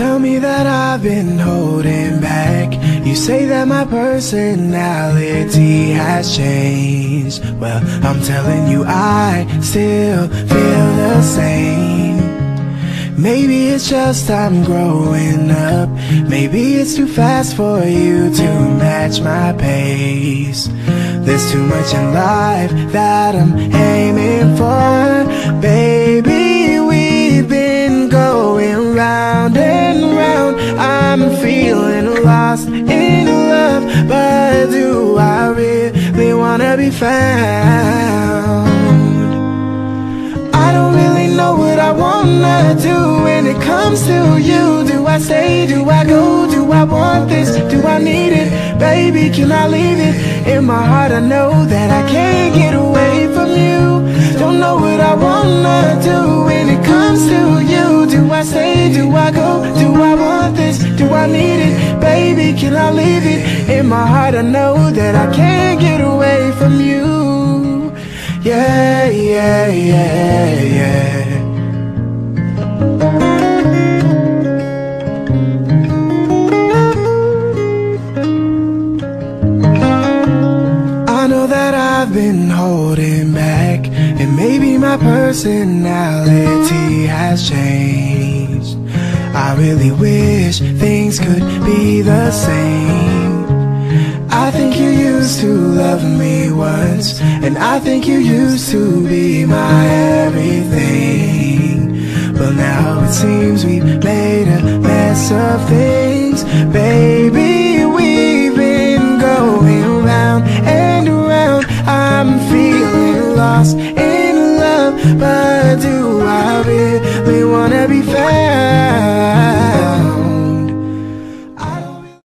tell me that I've been holding back. You say that my personality has changed. Well, I'm telling you, I still feel the same. Maybe it's just I'm growing up. Maybe it's too fast for you to match my pace. There's too much in life that I'm wanna be found? I don't really know what I wanna do when it comes to you. Do I stay? Do I go? Do I want this? Do I need it? Baby, can I leave it? In my heart, I know that I can't get away from you. Don't know what I wanna do when it comes to you. Do I stay? Do I go? Do I want this? Do I need can I leave it? In my heart, I know that I can't get away from you. Yeah, yeah, yeah, yeah. I know that I've been holding back, and maybe my personality has changed. Really wish things could be the same. I think you used to love me once, and I think you used to be my everything. But now it seems we've made a mess of things, baby. We've been going round and around. I'm feeling lost in love, but do I really